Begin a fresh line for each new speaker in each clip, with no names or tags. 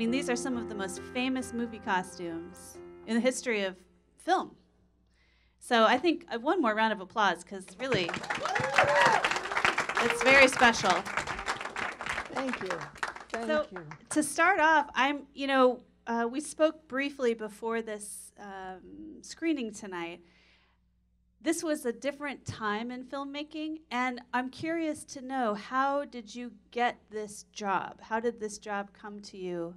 mean, these are some of the most famous movie costumes in the history of film. So I think uh, one more round of applause because really, it's very special.
Thank you. Thank
So-
you.
To start off, I'm, you know, uh, we spoke briefly before this um, screening tonight. This was a different time in filmmaking, and I'm curious to know how did you get this job? How did this job come to you?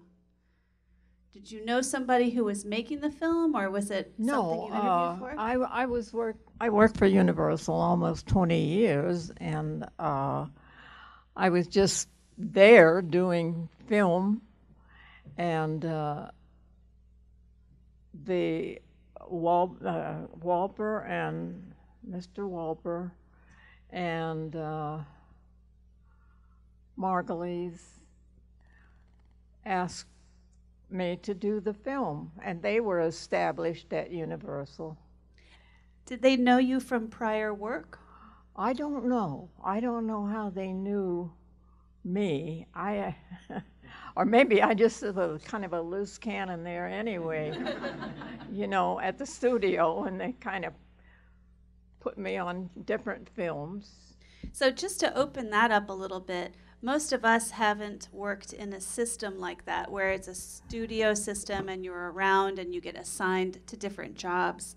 Did you know somebody who was making the film, or was it something you interviewed
uh,
for?
I, I was work. I worked for Universal almost 20 years, and uh, I was just there doing film, and uh, the Wal, uh, Wolper and Mr. Wolper and uh, Margulies asked me to do the film, and they were established at Universal.
Did they know you from prior work?
I don't know. I don't know how they knew me. I, or maybe I just was a kind of a loose cannon there anyway. you know, at the studio, and they kind of put me on different films.
So, just to open that up a little bit, most of us haven't worked in a system like that where it's a studio system and you're around and you get assigned to different jobs.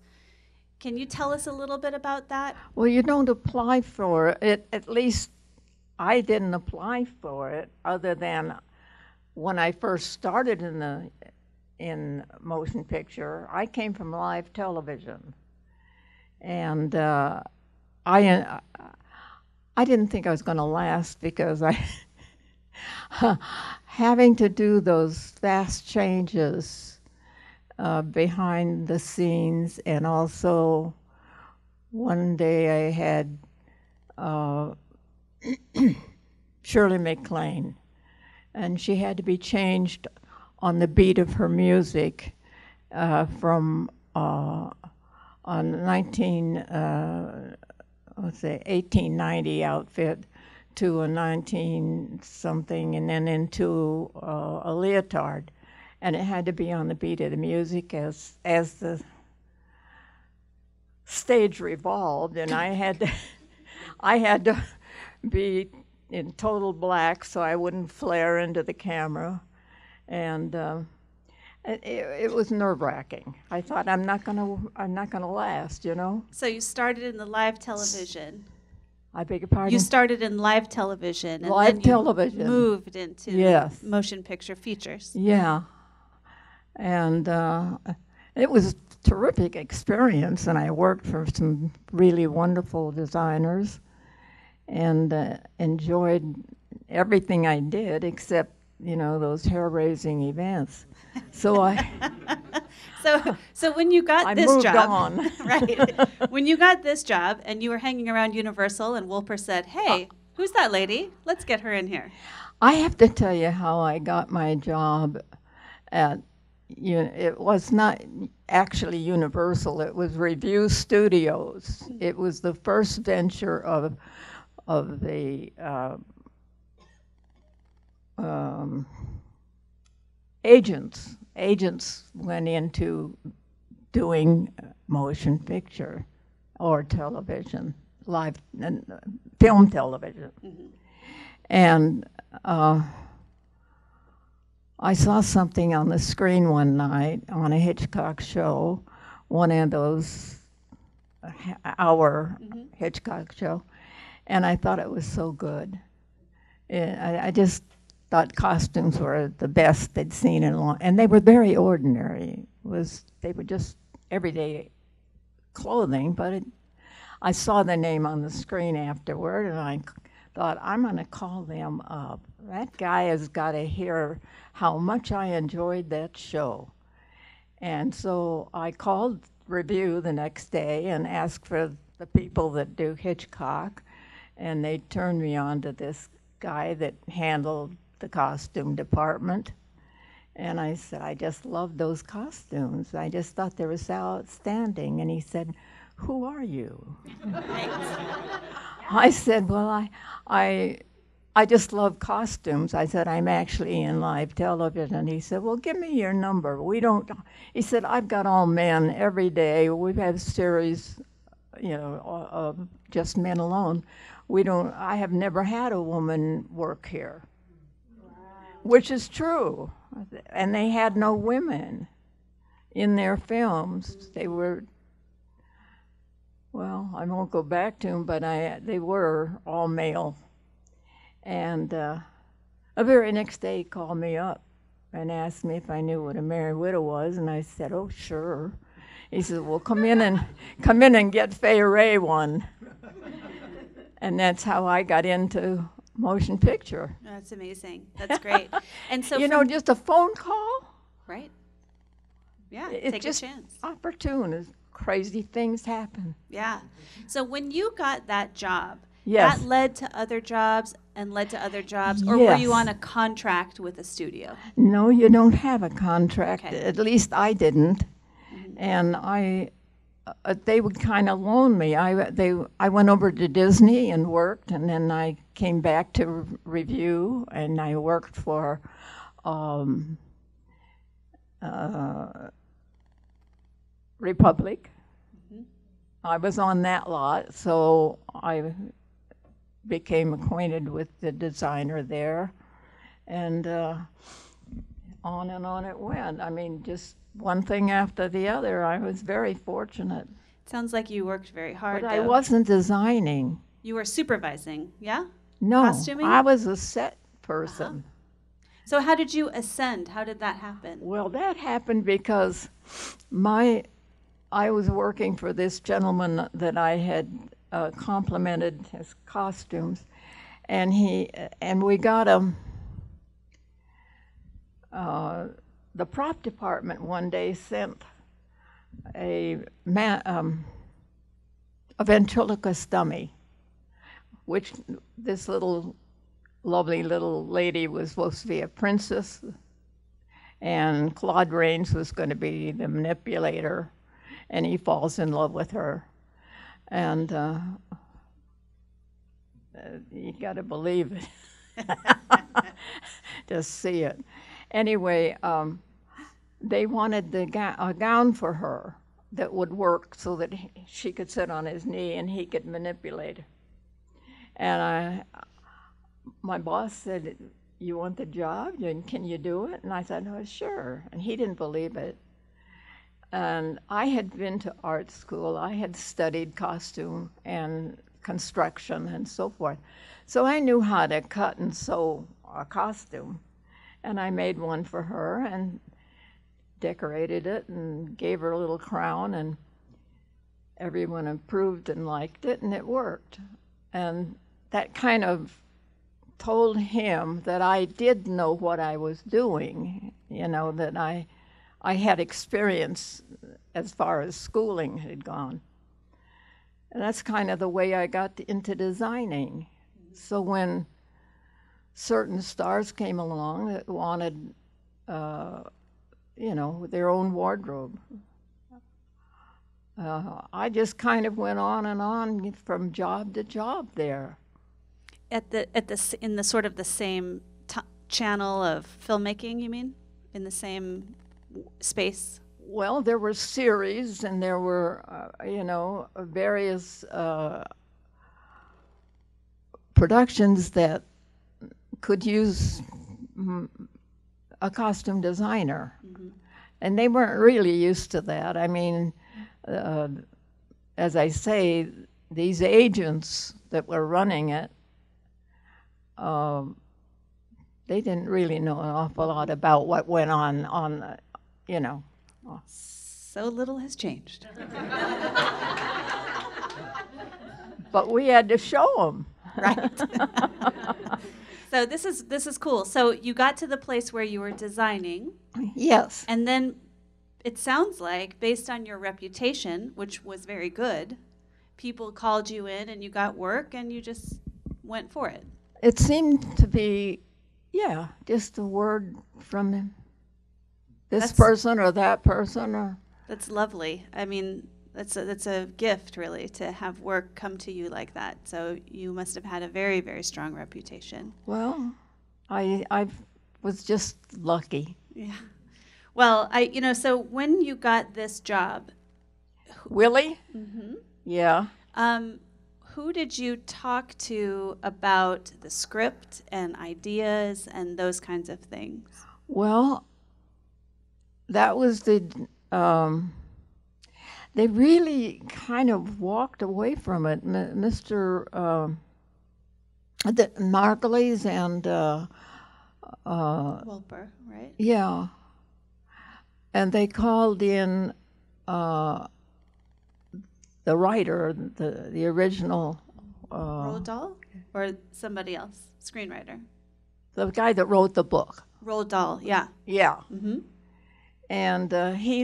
Can you tell us a little bit about that?
Well, you don't apply for it. At least I didn't apply for it, other than when I first started in the in motion picture. I came from live television, and uh, I uh, I didn't think I was going to last because I having to do those fast changes uh, behind the scenes, and also one day I had uh, Shirley MacLaine, and she had to be changed on the beat of her music uh, from uh, on 19 uh, let's say 1890 outfit to a 19 something, and then into uh, a leotard, and it had to be on the beat of the music as as the stage revolved, and I had to, I had to be in total black so I wouldn't flare into the camera, and uh, it, it was nerve wracking. I thought I'm not gonna I'm not gonna last, you know.
So, you started in the live television.
I beg your pardon.
You started in live television and
Live
then
television.
moved into
Yes.
motion picture features.
Yeah. And uh, it was a terrific experience, and I worked for some really wonderful designers and uh, enjoyed everything I did except, you know, those hair raising events. So I,
So, so when you got
I
this
moved
job,
on.
right? When you got this job and you were hanging around Universal, and Wolper said, "Hey, who's that lady? Let's get her in here."
I have to tell you how I got my job at you it was not actually Universal, it was Revue Studios. It was the first venture of of the uh, um, agents. Agents went into doing motion picture or television, live and film television. And uh, I saw something on the screen one night on a Hitchcock show, one of those hour Hitchcock show, and I thought it was so good. Eh, I, I just thought costumes were the best they'd seen in a long, and they were very ordinary. It was they were just everyday clothing, but it, I saw the name on the screen afterward, and I thought, I'm going to call them up. That guy has got to hear how much I enjoyed that show. And so I called Revue the next day and asked for the people that do Hitchcock, and they turned me on to this guy that handled the costume department. And I said, I just love those costumes. I just thought they were so outstanding. And he said, Who are you? I said, Well, I, I, I just love costumes. I said, I'm actually in live television. And he said, Well, give me your number. We don't, he said, I've got all men every day. We've had series, you know, of just men alone. We don't, I have never had a woman work here, which is true. And they had no women in their films. They were, well, I won't go back to them, but I, they were all male. And uh, the very next day, he called me up and asked me if I knew what a merry widow was, and I said, "Oh, sure." He said, "Well, come in and come in and get Fay Wray one." and that's how I got into motion picture.
That's amazing. That's great. And so
you know, just a phone call.
Right. Yeah.
It's
take
just
a chance.
opportune. Crazy things happen.
Yeah. So when you got that job,
Yes.
that led to other jobs and led to other jobs, or were you on a contract with a studio?
No, you don't have a contract.
Okay.
At least I didn't. And I, uh, they would kind of loan me. I they I went over to Disney and worked, and then I came back to Revue, and I worked for. Um, uh, Republic. I was on that lot, so I became acquainted with the designer there, and uh, on and on it went. I mean, just one thing after the other. I was very fortunate,
Sounds like you worked very hard.
but I wasn't designing.
You were supervising, yeah?
No,
Costuming?
I was a set person.
So how did you ascend? How did that happen?
Well, that happened because my I was working for this gentleman that I had uh, complimented his costumes, and he and we got him. Uh, the prop department one day sent a ma- um, a ventriloquist dummy, which this little lovely little lady was supposed to be a princess and Claude Rains was going to be the manipulator, and he falls in love with her. And uh, uh, you got to believe it. Just see it. Anyway, um, they wanted the ga- a gown for her that would work so that he, she could sit on his knee and he could manipulate her. And I, my boss said, "You want the job? Can you do it?" And I said, "Oh, sure." And he didn't believe it. And I had been to art school. I had studied costume and construction and so forth. So I knew how to cut and sew a costume. And I made one for her and decorated it and gave her a little crown and everyone approved and liked it and it worked. And that kind of told him that I did know what I was doing, you know, that I, I had experience as far as schooling had gone. And that's kind of the way I got into designing. So when certain stars came along that wanted, uh, you know, their own wardrobe, uh, I just kind of went on and on from job to job there.
At the at the in the sort of the same t- channel of filmmaking, you mean? In the same w- space?
Well, there were series and there were, uh, you know, various uh, productions that could use mm, a costume designer. And they weren't really used to that. I mean, uh, as I say, these agents that were running it, um, they didn't really know an awful lot about what went on on, the, you know,
So little has changed.
but we had to show them.
right. so this is this is cool. So you got to the place where you were designing,
Yes.
and then it sounds like, based on your reputation, which was very good, people called you in and you got work, and you just went for it.
It seemed to be, yeah, just a word from him. This
That's-
person or that person or.
That's lovely. I mean, That's a, that's a gift, really, to have work come to you like that. So you must have had a very, very strong reputation.
Well, I I was just lucky.
Yeah. Well, I, you know, so when you got this job,
Willy?
hmm
Yeah.
um, who did you talk to about the script and ideas and those kinds of things?
Well, that was the. Um, they really kind of walked away from it. M- Mr. Um, the Margulies and uh, uh,
Wolper, right?
yeah, and they called in uh, the writer, the the original, uh,
Roald Dahl or somebody else? Screenwriter.
the guy that wrote the book.
Roald Dahl, yeah.
Yeah.
hmm
and uh, he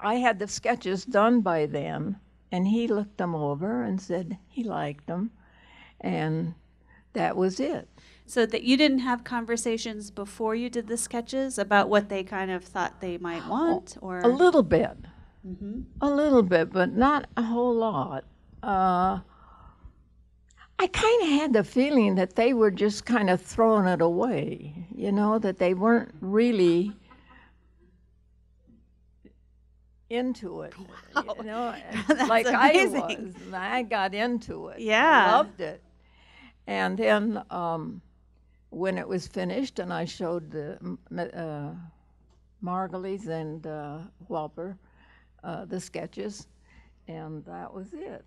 i had the sketches done by them, and he looked them over and said he liked them and that was it
So that you didn't have conversations before you did the sketches about what they kind of thought they might want, or
a little bit
hmm
a little bit but not a whole lot. Uh, i kind of had the feeling that they were just kind of throwing it away you know that they weren't really into it you know?
That's
like
amazing.
i was i got into it.
Yeah.
I loved it. And then um, when it was finished and i showed the uh, margulies and uh, Wolper uh, the sketches and that was it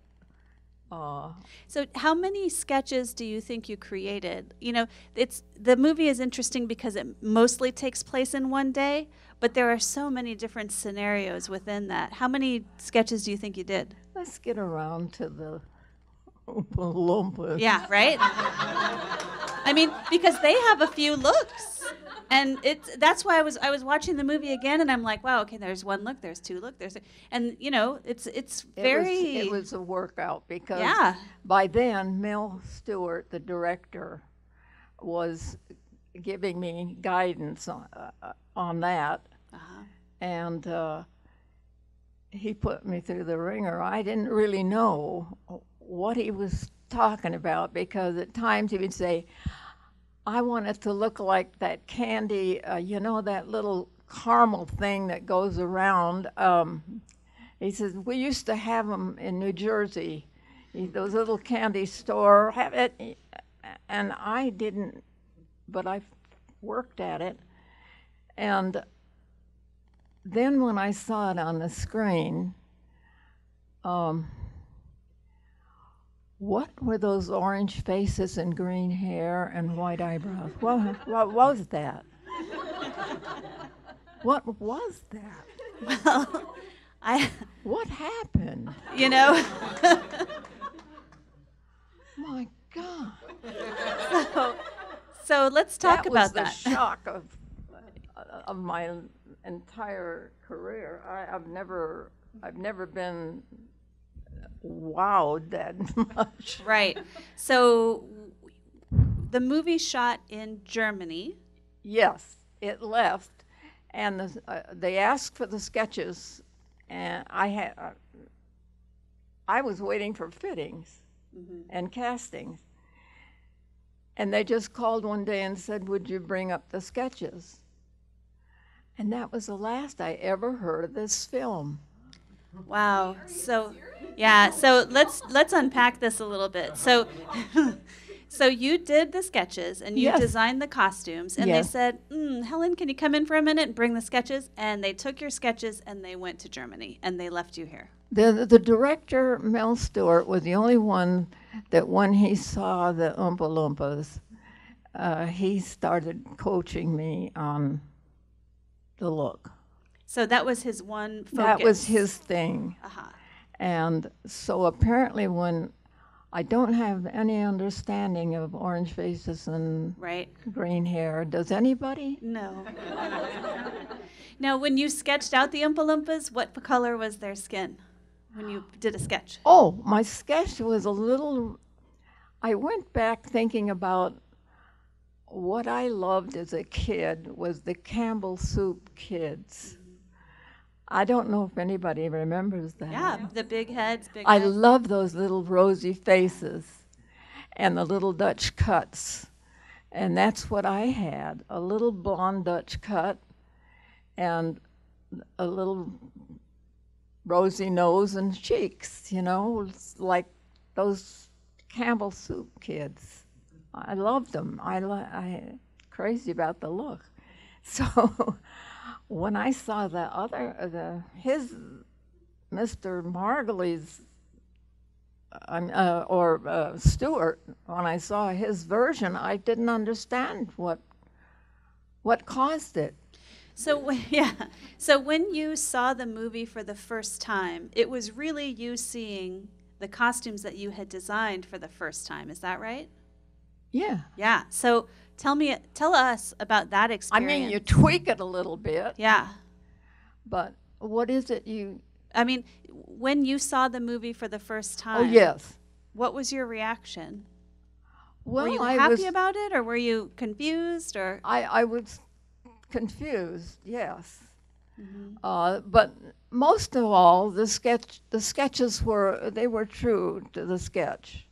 uh,
So, how many sketches do you think you created? You know, it's the movie is interesting because it mostly takes place in one day, but there are so many different scenarios within that. How many sketches do you think you did?
let's get around to the Oompa Loompas.
Yeah, right. I mean, because they have a few looks, and it's that's why I was I was watching the movie again, and I'm like, wow, okay, there's one look, there's two look, there's, a, and you know, it's it's
It
very
was, it was a workout because
yeah,
by then Mel Stuart, the director, was giving me guidance on, uh, on that,
uh-huh.
and uh, he put me through the ringer. I didn't really know what he was talking about because at times he would say, I want it to look like that candy, uh, you know, that little caramel thing that goes around. Um, he says, We used to have them in New Jersey, those little candy store. Have it. And I didn't, but I worked at it. And then when I saw it on the screen, um, what were those orange faces and green hair and white eyebrows? What, what was that? What was that?
Well, I,
What happened?
you know,
My God.
so, so let's talk
that
about
was
that.
the shock of, of my entire career. I, I've never, I've never been wowed that much.
Right. So the movie shot in Germany.
Yes, it left, and the, uh, they asked for the sketches, and I had, uh, I was waiting for fittings and castings, and they just called one day and said, "Would you bring up the sketches?" And that was the last I ever heard of this film.
Wow. So yeah, so let's let's unpack this a little bit. So so you did the sketches and you
Yes.
designed the costumes and
Yes.
they said, mm, "Helen, can you come in for a minute and bring the sketches?" And they took your sketches and they went to Germany and they left you here.
The, the director, Mel Stuart, was the only one that when he saw the Oompa Loompas, uh, he started coaching me on the look.
So that was his one focus.
That was his thing.
Uh-huh.
And so apparently, when I don't have any understanding of orange faces and
Right?
green hair, does anybody?
No. now, when you sketched out the Oompa Loompas, what color was their skin when you did a sketch?
Oh, my sketch was a little. I went back thinking about what I loved as a kid was the Campbell Soup kids. I don't know if anybody remembers that.
Yeah, the big heads, big
I
heads.
love those little rosy faces and the little Dutch cuts. And that's what I had a little blonde Dutch cut and a little rosy nose and cheeks, you know, like those Campbell soup kids. I loved them. I, li- I crazy about the look. So when I saw the other, uh, the his Mr. Margulies, uh, or uh, Stuart, when I saw his version, I didn't understand what what caused it.
So yeah, so when you saw the movie for the first time, it was really you seeing the costumes that you had designed for the first time. Is that right?
Yeah.
Yeah. So tell me, tell us about that experience.
I mean, you tweak it a little bit,
Yeah.
but what is it you?
I mean, when you saw the movie for the first time,
Oh yes.
what was your reaction?
Well,
were you
I
happy about it, or were you confused, or
I I was confused. Yes.
Mm-hmm.
Uh, but most of all, the sketch the sketches were they were true to the sketch.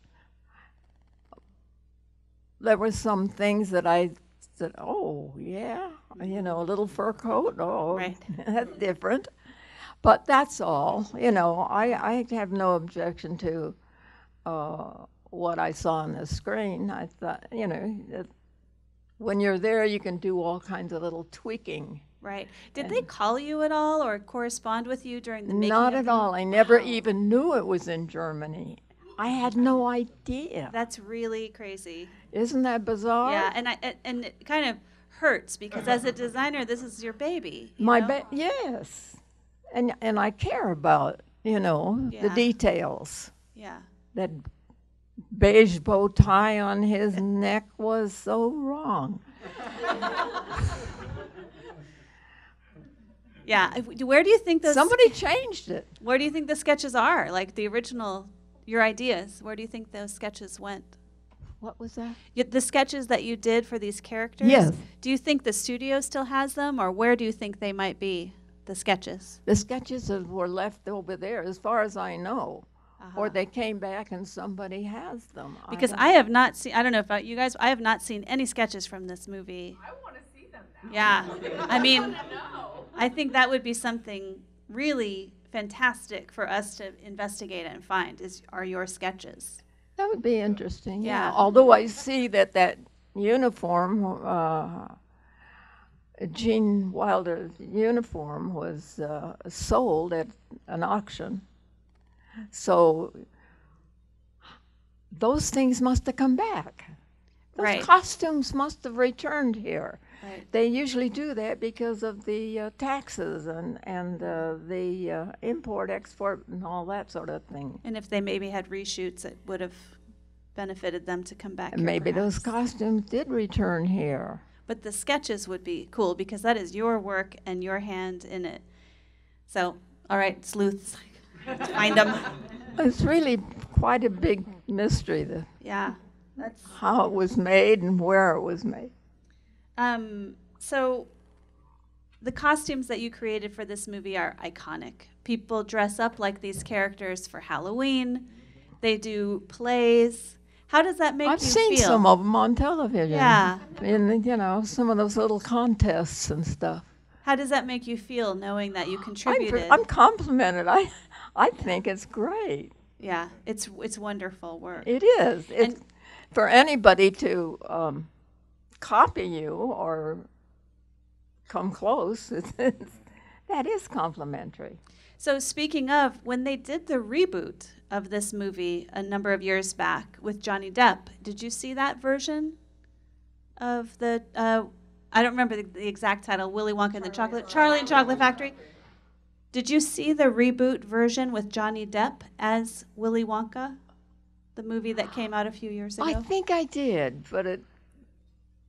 There were some things that I said, "Oh, yeah, you know, a little fur coat. Oh,
Right.
that's different." But that's all. You know, I I have no objection to uh, what I saw on the screen. I thought, you know, that when you're there, you can do all kinds of little tweaking.
right? Did they call you at all, or correspond with you during the making?
Not
of
at
the-
all. I never even knew it was in Germany. I had no idea.
That's really crazy.
Isn't that bizarre?
Yeah, and I and- it kind of hurts because as a designer, this is your baby. you
My
know?
ba- yes, and and I care about you know
Yeah.
the details.
Yeah.
That beige bow tie on his neck was so wrong.
Yeah. Where do you think those?
Somebody changed it.
Where do you think the sketches are? Like the original, your ideas. Where do you think those sketches went?
What was that?
Y- The sketches that you did for these characters.
Yes.
Do you think the studio still has them, or where do you think they might be? The sketches.
The sketches that were left over there, as far as I know, or
Uh-huh.
they came back and somebody has them.
Because
don't-
I have not seen. I don't know about you guys. I have not seen any sketches from this movie.
I want to see them now.
Yeah. I mean,
No.
I think that would be something really fantastic for us to investigate and find. Is are your sketches?
That would be interesting. Yeah.
Yeah.
Although I see that that uniform, uh, Gene Wilder's uniform, was uh, sold at an auction. So those things must have come back. Those
Right.
costumes must have returned here.
Right.
They usually do that because of the uh, taxes and and uh, the uh, import export and all that sort of thing.
And if they maybe had reshoots, it would have benefited them to come back. Here,
maybe those costumes did return here.
But the sketches would be cool because that is your work and your hand in it. So, all right, sleuths, find them.
It's really quite a big mystery the,
Yeah, that's.
how it was made and where it was made.
Um, so, the costumes that you created for this movie are iconic. People dress up like these characters for Halloween. They do plays. How does that make
I've
you feel?
I've seen some of them on television.
Yeah.
In you know some of those little contests and stuff.
How does that make you feel knowing that you
I'm,
contributed?
I'm complimented. I I think it's great.
yeah, it's it's wonderful work.
It is. It's,
And-
for anybody to um, copy you or come close, that is complimentary.
So speaking of, when they did the reboot of this movie a number of years back with Johnny Depp, did you see that version of the? Uh, I don't remember the, the exact title. Willy Wonka and the Chocolate Charlie and Chocolate Factory. Did you see the reboot version with Johnny Depp as Willy Wonka, the movie that came out a few years ago?
I think I did, but it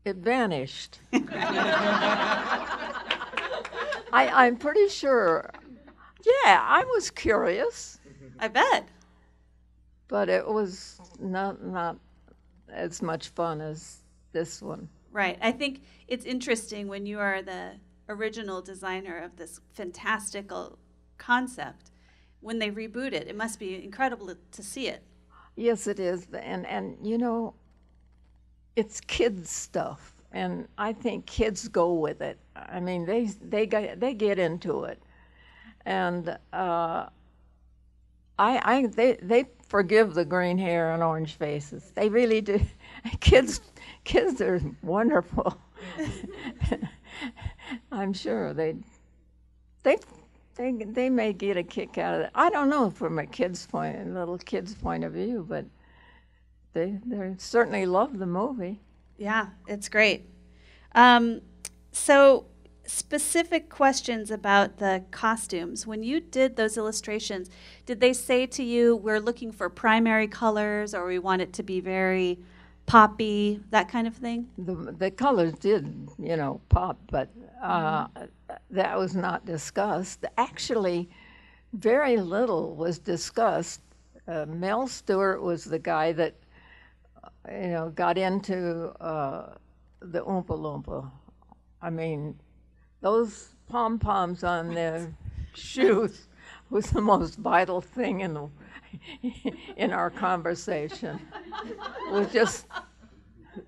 it vanished. I, I'm pretty sure. Yeah, I was curious,
I bet.
but it was not not as much fun as this one.
Right. I think it's interesting when you are the original designer of this fantastical concept, when they reboot it, it must be incredible to see it.
Yes, it is, and and you know, it's kids stuff, and I think kids go with it. I mean, they they get they get into it, and uh, I I they they forgive the green hair and orange faces. They really do. kids kids are wonderful. I'm sure they they they they may get a kick out of it. I don't know from a kid's point, a little kid's point of view, but they they certainly love the movie.
Yeah, it's great. Um, so specific questions about the costumes. When you did those illustrations, did they say to you, "We're looking for primary colors," or "We want it to be very poppy," that kind of thing?
The the colors did, you know, pop, but uh, mm-hmm. that was not discussed. Actually, very little was discussed. Uh, Mel Stuart was the guy that, you know, got into uh, the Oompa Loompa. I mean, those pom poms on their shoes was the most vital thing in the in our conversation. It was just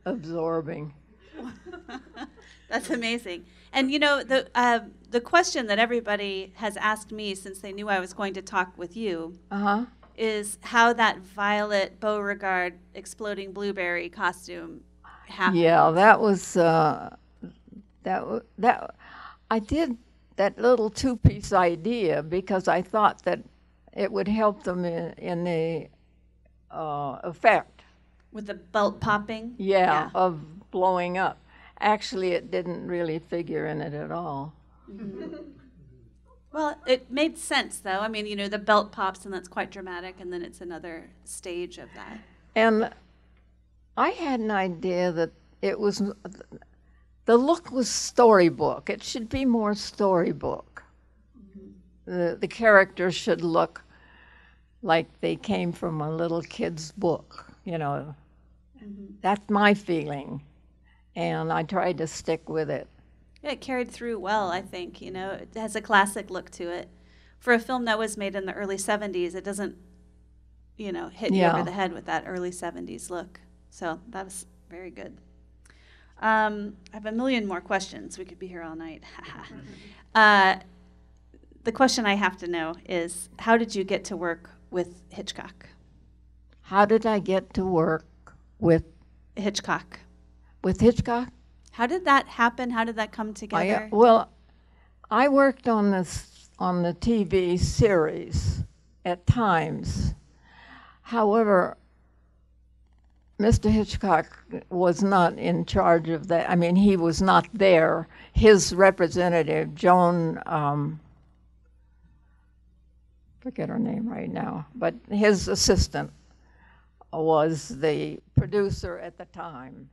absorbing.
That's amazing. And you know the uh, the question that everybody has asked me since they knew I was going to talk with you uh-huh. Is how that Violet Beauregarde exploding blueberry costume happened.
Yeah, that was uh, that that I did that little two-piece idea because I thought that it would help them in, in the uh, effect.
With the belt popping?
Yeah, yeah, of blowing up. Actually, it didn't really figure in it at all.
Mm-hmm. Well, it made sense, though. I mean, you know, the belt pops, and that's quite dramatic, and then it's another stage of that.
And I had an idea that it was the look was storybook. It should be more storybook. Mm-hmm. The, the characters should look like they came from a little kid's book, you know. Mm-hmm. That's my feeling. And I tried to stick with it.
Yeah, it carried through well, I think. You know, it has a classic look to it. For a film that was made in the early 70s, it doesn't, you know, hit yeah. you over the head with that early 70s look. So that was very good. Um, I have a million more questions. We could be here all night. uh, the question I have to know is how did you get to work with Hitchcock?
How did I get to work with
Hitchcock?
With Hitchcock?
How did that happen? How did that come together?
I, well, I worked on this on the TV series at times. However, Mr. Hitchcock was not in charge of that. I mean, he was not there. His representative, Joan, um, forget her name right now, but his assistant was the producer at the time.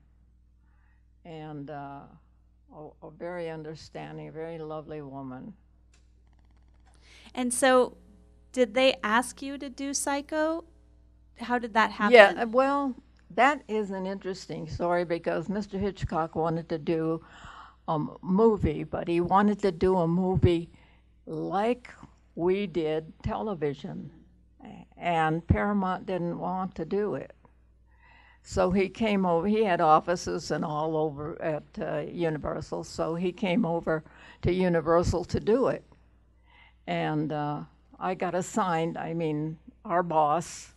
And uh, a, a very understanding, very lovely woman.
And so, did they ask you to do Psycho? How did that happen?
Yeah, well, that is an interesting story because Mr. Hitchcock wanted to do a movie, but he wanted to do a movie like we did television, and Paramount didn't want to do it. So he came over. He had offices and all over at uh, Universal. So he came over to Universal to do it, and uh, I got assigned. I mean, our boss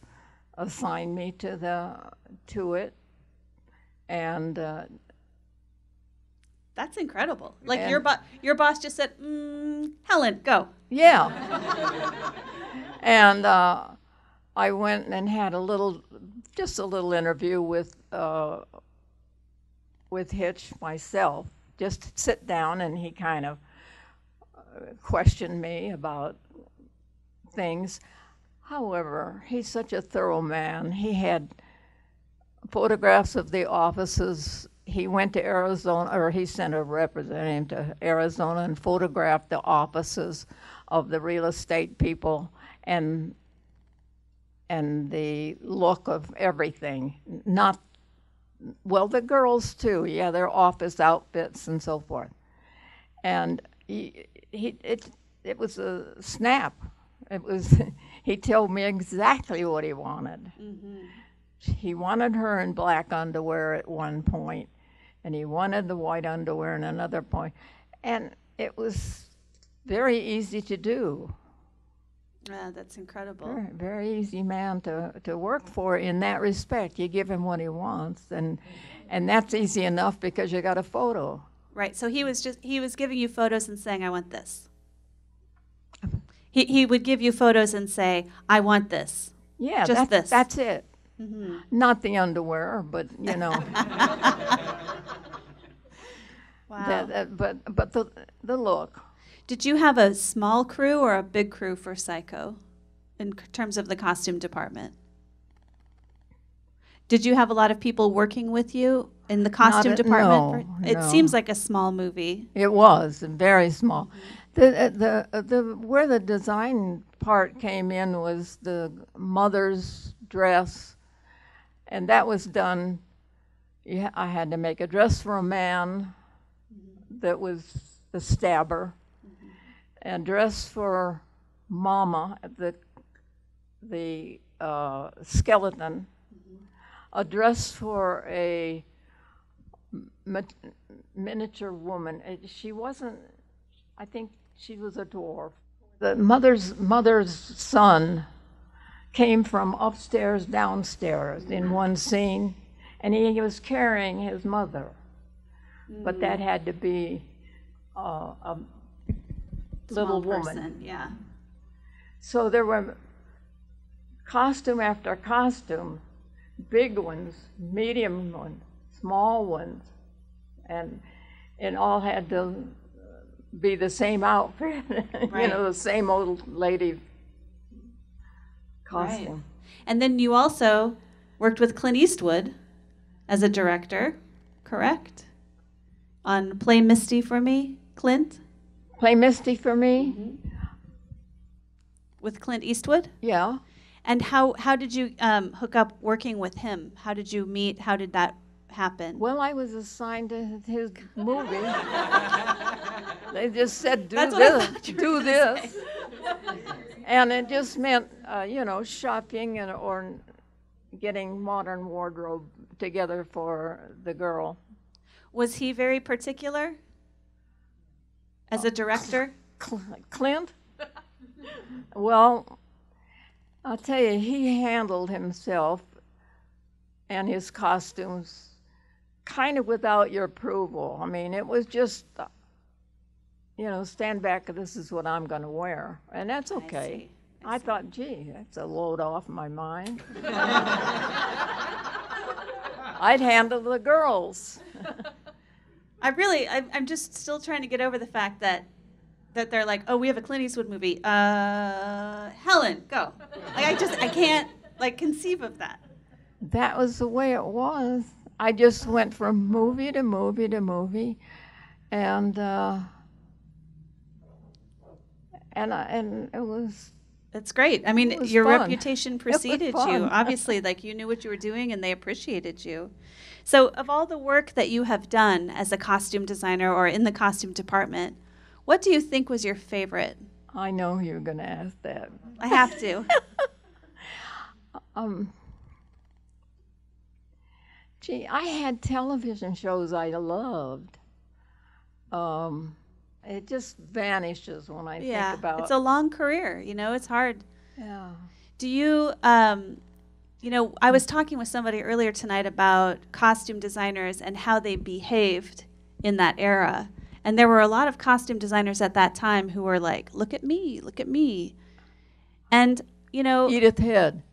assigned me to the to it, and uh,
that's incredible. Like your bo- your boss just said, mm, "Helen, go."
Yeah. and uh, I went and had a little, just a little interview with uh, with Hitch myself. Just sit down, and he kind of uh, questioned me about things. However, he's such a thorough man. He had photographs of the offices. He went to Arizona, or he sent a representative to Arizona and photographed the offices of the real estate people and and the look of everything. Not well, the girls too. Yeah, their office outfits and so forth. and he, he it it was a snap. It was he told me exactly what he wanted. Mm-hmm. He wanted her in black underwear at one point, and he wanted the white underwear in another point, and it was very easy to do.
Yeah, that's incredible.
Very, very easy man to, to work for in that respect. You give him what he wants, and and that's easy enough because you got a photo.
Right. So he was just he was giving you photos and saying, "I want this." He he would give you photos and say, "I want this."
Yeah,
Just
that's,
this.
that's it. Mm-hmm. Not the underwear, but you know,
Wow.
that, that- but but the the look.
Did you have a small crew or a big crew for Psycho, in terms of the costume department? Did you have a lot of people working with you in the costume
a-
department?
no,
It
no.
seems like a small movie.
It was very small. The, uh, the, uh, the, where the design part came in was the mother's dress, and that was done. I had to make a dress for a man that was the stabber, and dress for Mama, the, the uh, skeleton, a dress for a mi- miniature woman. Uh, She wasn't, I think she was a dwarf. The mother's mother's son came from upstairs downstairs in one scene, and he was carrying his mother. But that had to be uh, a little woman.
person, Yeah.
So there were costume after costume, big ones, medium ones, small ones, and it all had to be the same outfit, you know, the same old lady costume.
And then you also worked with Clint Eastwood as a director, correct? On Play Misty for Me, Clint?
Play Misty for me?
Mm-hmm. With Clint Eastwood?
Yeah.
And how, how did you um, hook up working with him? How did you meet? How did that happen?
Well, I was assigned to his- movie. they just said, do
That's
this,
thought you were
do this. and it just meant, uh, you know, shopping and, or getting modern wardrobe together for the girl.
Was he very particular as a director?
Clint? well, I'll tell you, he handled himself and his costumes kind of without your approval. I mean, it was just, uh, you know, stand back, this is what I'm going to wear. And that's okay.
see, I
I, thought, gee, that's a load off my mind. I'd handle the girls.
I really, I, I'm just still trying to get over the fact that that they're like, oh, we have a Clint Eastwood movie. Uh, Helen, go. Like, I just, I can't like conceive of that.
That was the way it was. I just went from movie to movie to movie, and uh, and I, and it was
That's great. I mean, your
fun.
reputation preceded you. Obviously, like you knew what you were doing and they appreciated you. So, of all the work that you have done as a costume designer or in the costume department, what do you think was your favorite?
I know you're going to ask that.
I have to.
Um, gee, I had television shows I loved. Um, it just vanishes when I
yeah.
think about. It.
It's a long career, you know, it's hard.
yeah.
Do you, um, you know, I was talking with somebody earlier tonight about costume designers and how they behaved in that era. And there were a lot of costume designers at that time who were like, look at me, look at me. And, you know,
Edith Head.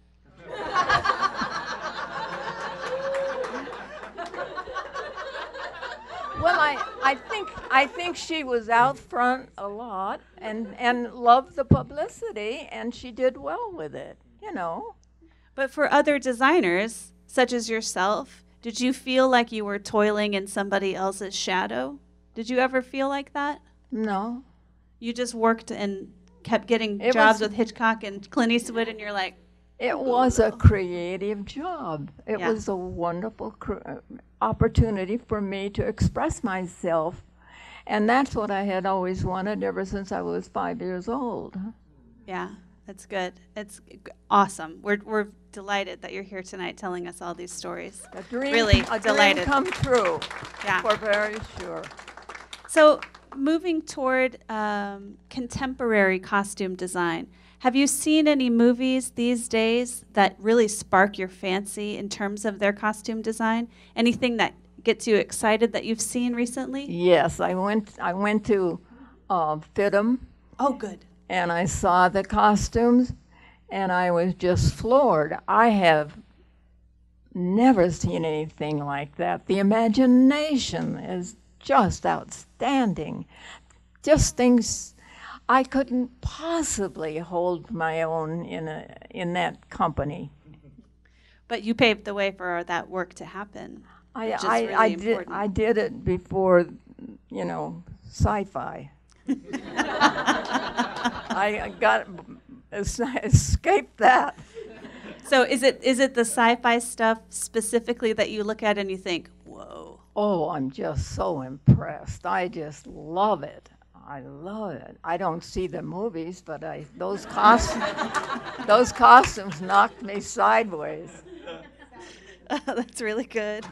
well, I, I think I think she was out front a lot and and loved the publicity and she did well with it. You know.
But for other designers, such as yourself, did you feel like you were toiling in somebody else's shadow? Did you ever feel like that?
No.
You just worked and kept getting
It
jobs
was-
with Hitchcock and Clint Eastwood, and you're like,
It was a creative job. It
Yeah.
was a wonderful cr- uh, opportunity for me to express myself. And that's what I had always wanted ever since I was five years old.
Yeah, that's good. It's awesome. We're, we're delighted that you're here tonight telling us all these stories.
A dream,
Really
a
delighted.
dream come true,
Yeah.
for very sure.
So, moving toward um, contemporary costume design, have you seen any movies these days that really spark your fancy in terms of their costume design? Anything that gets you excited that you've seen recently?
Yes, I went. I went to uh, FIDM
Oh, good.
And I saw the costumes, and I was just floored. I have never seen anything like that. The imagination is just outstanding. Just things I couldn't possibly hold my own in a in that company.
But you paved the way for that work to happen.
I I,
really
I did. I did it before, you know, sci-fi. I I got escaped that.
So, is it is it the sci-fi stuff specifically that you look at and you think, "Whoa"?
Oh, I'm just so impressed. I just love it. I love it. I don't see the movies, but I those costumes those costumes knocked me sideways.
That's really good.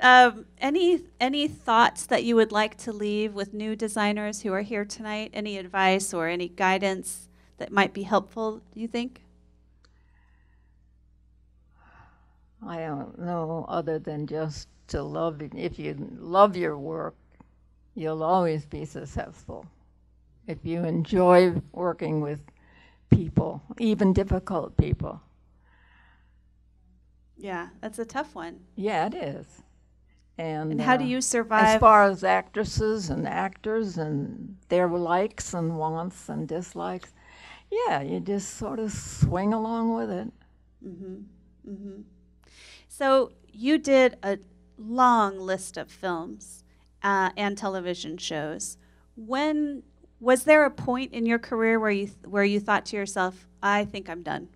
Um, any any thoughts that you would like to leave with new designers who are here tonight? Any advice or any guidance that might be helpful? Do you think?
I don't know other than just to love. If you love your work, you'll always be successful. If you enjoy working with people, even difficult people.
Yeah, that's a tough one.
Yeah, it is. And,
And how do you survive?
as far as actresses and actors and their likes and wants and dislikes, yeah, you just sort of swing along with it. Mm-hmm. Mm-hmm.
So you did a long list of films uh, and television shows. When was there a point in your career where you th- where you thought to yourself, "I think I'm done"?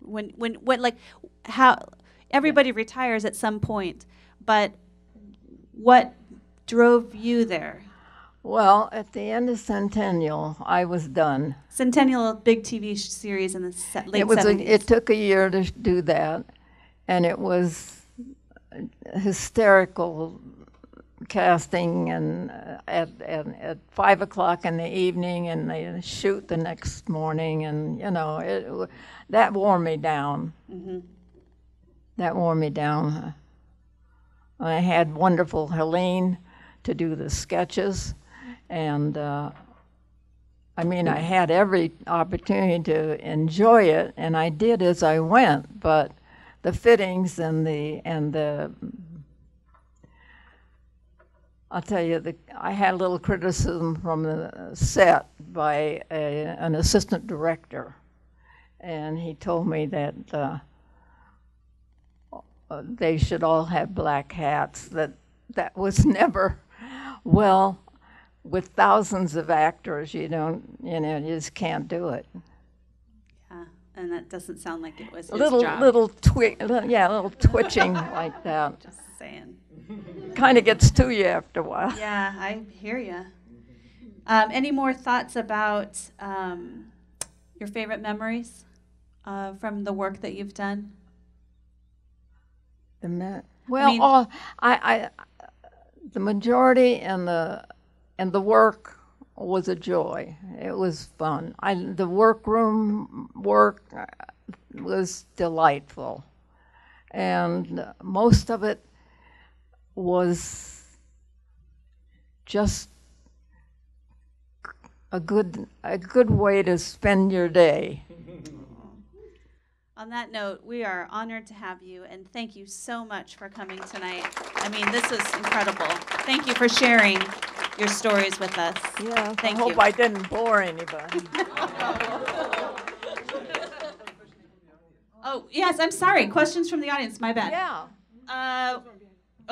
When when when like how everybody retires at some point, but what drove you there?
Well, at the end of Centennial, I was done.
Centennial, big TV series in the se- late
it was a, it took a year to do that, and it was hysterical casting and uh, at, at at five o'clock in the evening, and they shoot the next morning, and you know it that wore me down. That wore me down. I had wonderful Helene to do the sketches, and. Uh, I mean, I had every opportunity to enjoy it, and I did as I went. But the fittings and the and the, I'll tell you, the, I had a little criticism from the set by a, an assistant director, and he told me that uh, uh, they should all have black hats. That that was never well with thousands of actors, you don't, you know, you just can't do it.
yeah, and that doesn't sound like it was
little,
job.
little twi- yeah, a little twitching like that
Just saying.
kind of gets to you after a while.
Yeah, I hear you. Um, any more thoughts about um, your favorite memories uh, from the work that you've done?
The ma- well,
mean-
all I, I, the majority and the and the work was a joy. It was fun. I the workroom work uh, was delightful, and most of it was just a good a good way to spend your day.
On that note, we are honored to have you, and thank you so much for coming tonight. I mean, this is incredible. Thank you for sharing your stories with us.
Yeah,
Thank
I hope
you.
I didn't bore anybody.
Oh, yes, I'm sorry. Questions from the audience. My bad.
yeah.
Uh,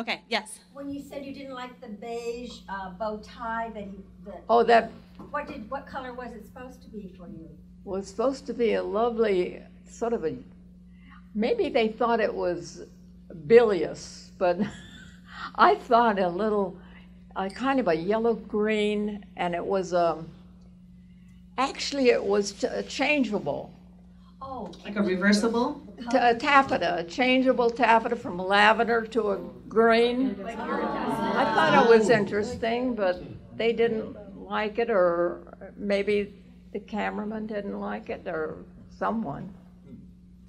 okay, yes.
When you said you didn't like the beige uh, bow tie, that he, that,
Oh, that
what did, what color was it supposed to be for you?
was supposed to be a lovely sort of a. Maybe they thought it was bilious, but I thought a little a kind of a yellow green, and it was um, actually it was t- changeable.
Oh,
Like a reversible?
T- a taffeta, a changeable taffeta from lavender to a green. I thought it was interesting, but they didn't like it, or maybe the cameraman didn't like it, or someone.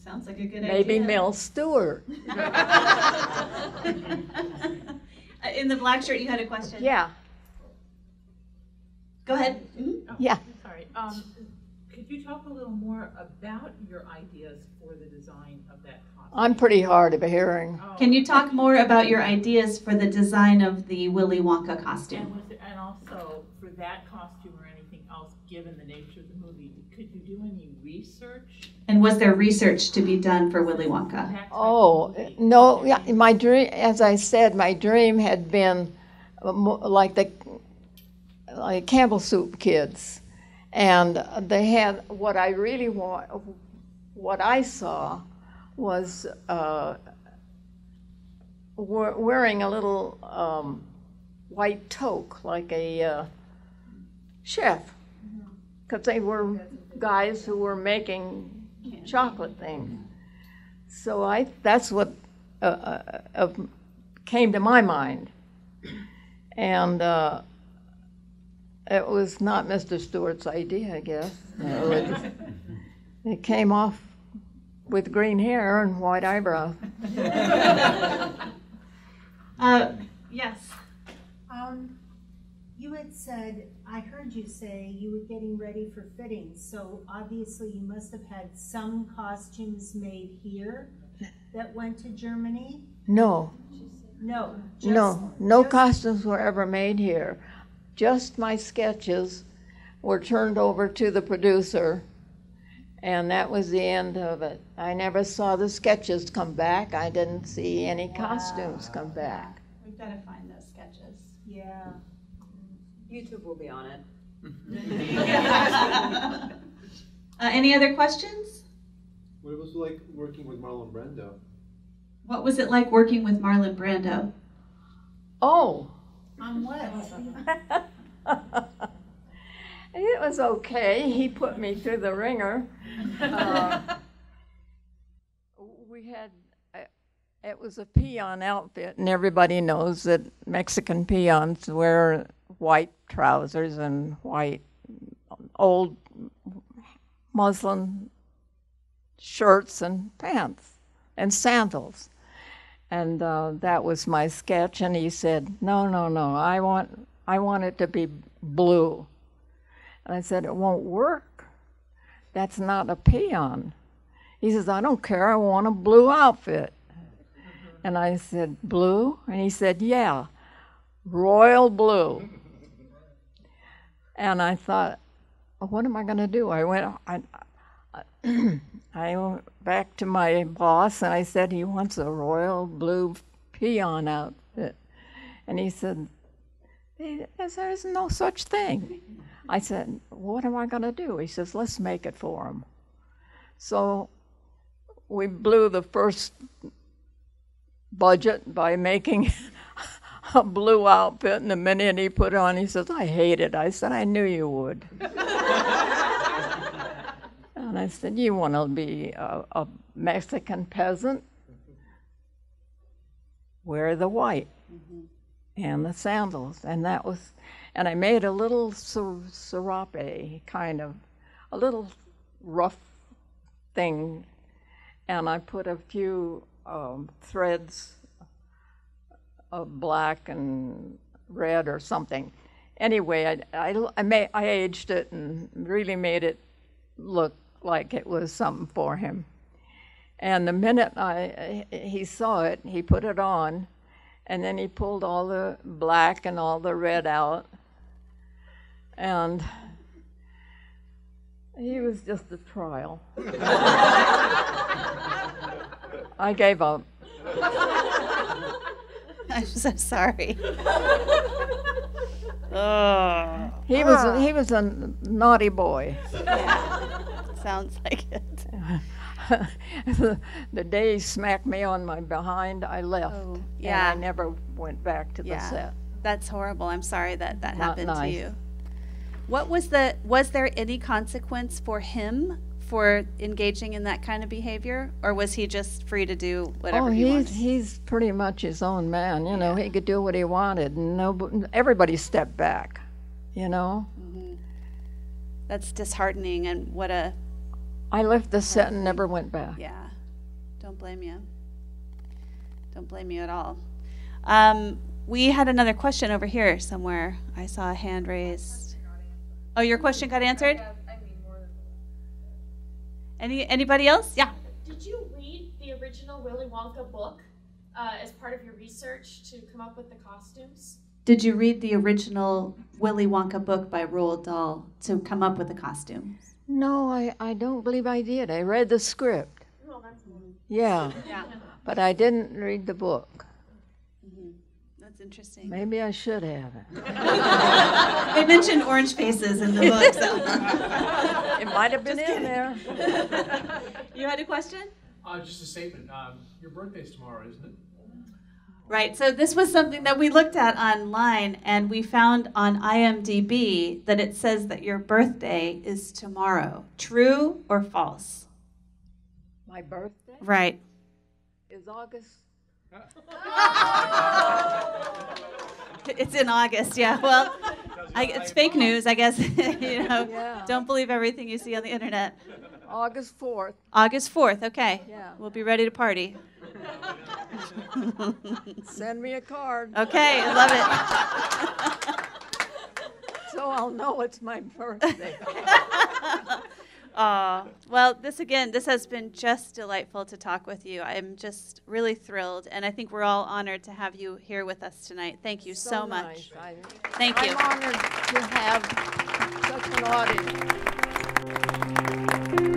Sounds like a good
Maybe
idea.
Mel
Stuart. In the black shirt, you had a question?
Yeah,
Go ahead. Mhm.
yeah.
Sorry, um, could you talk a little more about your ideas for the design of that costume?
I'm pretty hard of hearing.
Oh,
Can you talk more about your ideas for the design of the Willy Wonka
And
costume?
was there, and also for that costume or anything else, given the nature of the movie, could you do any research?
And was there research to be done for Willy Wonka?
That type of
Oh, no, yeah, my dream, as I said, my dream had been uh, like the, like Campbell Soup kids. And they had, what I really want, what I saw was uh, wearing a little um, white toque, like a uh, chef. Because they were guys who were making chocolate things. So I, that's what uh, uh, came to my mind. And uh, it was not Mr. Stuart's idea, I guess. No, it, it came off with green hair and white eyebrows.
Uh, yes.
Um, you had said, I heard you say you were getting ready for fittings, so obviously you must have had some costumes made here that went to Germany?
No,
No.
no,
just-
no
just-
costumes were ever made here. Just my sketches were turned over to the producer, and that was the end of it. I never saw the sketches come back. I didn't see any costumes come back.
We've got to find those sketches.
Yeah.
YouTube will be on it.
uh, any other questions?
What was it was like working with Marlon Brando?
What was it like working with Marlon Brando?
Oh,
On what?
it was okay. He put me through the ringer. Uh, we had, uh, it was a peon outfit, and everybody knows that Mexican peons wear white trousers and white old muslin shirts and pants and sandals. And uh, that was my sketch, and he said, "No, no, no. I want, I want it to be blue." And I said, "It won't work. That's not a peon." He says, "I don't care. I want a blue outfit." And I said, "Blue?" And he said, "Yeah, royal blue." And I thought, well, "What am I going to do?" I went, I, I went back to my boss and I said, he wants a royal blue peon outfit. And he said, there's no such thing. I said, what am I going to do? He says, let's make it for him. So we blew the first budget by making a blue outfit. And the minute he put on, he says, I hate it. I said, I knew you would. And I said, You want to be a, a Mexican peasant? Wear the white and the sandals. And that was, and I made a little ser- serape kind of, a little rough thing. And I put a few um, threads of black and red or something. Anyway, I, I, I, ma- I aged it and really made it look like it was something for him. And the minute I, he saw it, he put it on, and then he pulled all the black and all the red out. And he was just a trial. I gave up.
I'm so sorry.
He was he was a naughty boy.
Sounds like it.
the day he smacked me on my behind, I left.
Oh,
And
yeah.
I never went back to the
Yeah.
set.
That's horrible. I'm sorry that that
Not
happened to
nice.
you. What was the was there any consequence for him for engaging in that kind of behavior or was he just free to do whatever
oh,
he
he's
wanted?
he's pretty much his own man. You know, he could do what he wanted, and no, everybody stepped back. You know,
That's disheartening and what a
I left the set and never went back.
yeah. Don't blame you. Don't blame you at all. Um, we had another question over here somewhere. I saw a hand raised. Oh, your question got answered? Any anybody else? Yeah.
Did you read the original Willy Wonka book uh, as part of your research to come up with the costumes?
Did you read the original Willy Wonka book by Roald Dahl to come up with the costumes?
No, I, I don't believe I did. I read the script.
No, that's
Yeah,
Yeah.
but I didn't read the book.
That's interesting.
Maybe I should have.
They mentioned orange faces in the book. So.
It might have been in there.
you had a question?
Uh, just a statement. Um, your birthday's tomorrow, isn't it?
Right. So this was something that we looked at online, and we found on IMDb that it says that your birthday is tomorrow. True or false?
My birthday
Right.
is August.
It's in August. Yeah. Well, I, it's fake news, I guess. you know,
Yeah.
don't believe everything you see on the internet.
August 4th.
August 4th. Okay.
Yeah.
We'll be ready to party.
Send me a card
Okay. I love it.
so I'll know it's my birthday.
Oh well, this again, this has been just delightful to talk with you. I'm just really thrilled, and I think we're all honored to have you here with us tonight. Thank you so, so
much. I,
Thank you.
I'm honored to have such an audience.